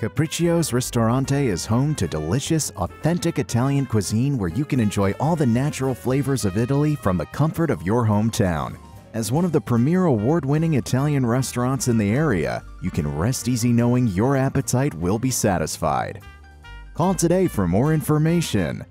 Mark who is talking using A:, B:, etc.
A: Capriccio's Ristorante is home to delicious, authentic Italian cuisine where you can enjoy all the natural flavors of Italy from the comfort of your hometown. As one of the premier award winning Italian restaurants in the area, you can rest easy knowing your appetite will be satisfied. Call today for more information.